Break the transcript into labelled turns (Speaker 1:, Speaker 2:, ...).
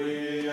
Speaker 1: We